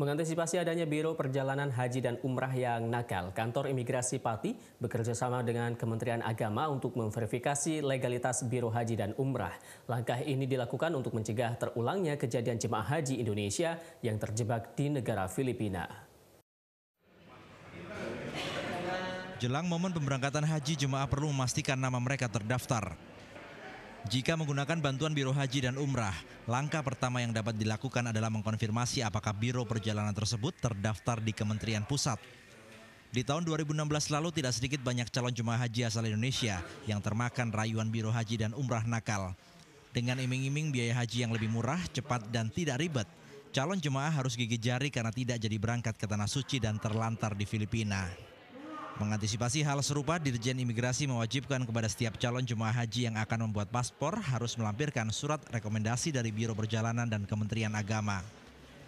Mengantisipasi adanya Biro Perjalanan Haji dan Umrah yang nakal, Kantor Imigrasi Pati bekerja sama dengan Kementerian Agama untuk memverifikasi legalitas Biro Haji dan Umrah. Langkah ini dilakukan untuk mencegah terulangnya kejadian jemaah haji Indonesia yang terjebak di negara Filipina. Jelang momen pemberangkatan haji, jemaah perlu memastikan nama mereka terdaftar. Jika menggunakan bantuan Biro Haji dan Umrah, langkah pertama yang dapat dilakukan adalah mengkonfirmasi apakah Biro Perjalanan tersebut terdaftar di Kementerian Pusat. Di tahun 2016 lalu tidak sedikit banyak calon jemaah haji asal Indonesia yang termakan rayuan Biro Haji dan Umrah nakal. Dengan iming-iming biaya haji yang lebih murah, cepat, dan tidak ribet, calon jemaah harus gigit jari karena tidak jadi berangkat ke Tanah Suci dan terlantar di Filipina. Mengantisipasi hal serupa, Dirjen Imigrasi mewajibkan kepada setiap calon jemaah haji yang akan membuat paspor harus melampirkan surat rekomendasi dari Biro Perjalanan dan Kementerian Agama.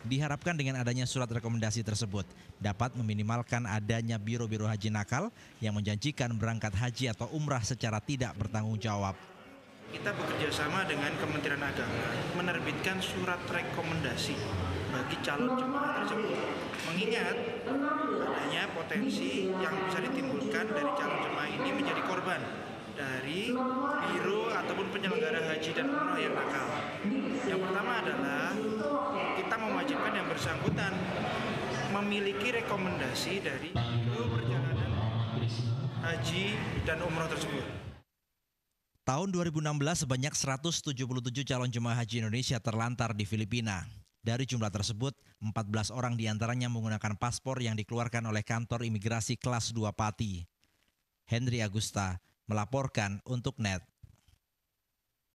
Diharapkan dengan adanya surat rekomendasi tersebut dapat meminimalkan adanya biro-biro haji nakal yang menjanjikan berangkat haji atau umrah secara tidak bertanggung jawab. Kita bekerja sama dengan Kementerian Agama menerbitkan surat rekomendasi bagi calon jemaah tersebut. Mengingat adanya potensi yang bisa ditimbulkan dari calon jemaah ini menjadi korban dari biro ataupun penyelenggara haji dan umroh yang nakal. Yang pertama adalah kita mewajibkan yang bersangkutan memiliki rekomendasi dari biro perjalanan haji dan umroh tersebut. Tahun 2016 sebanyak 177 calon jemaah haji Indonesia terlantar di Filipina. Dari jumlah tersebut, 14 orang di antaranya menggunakan paspor yang dikeluarkan oleh kantor imigrasi kelas 2 Pati. Henry Agusta melaporkan untuk NET.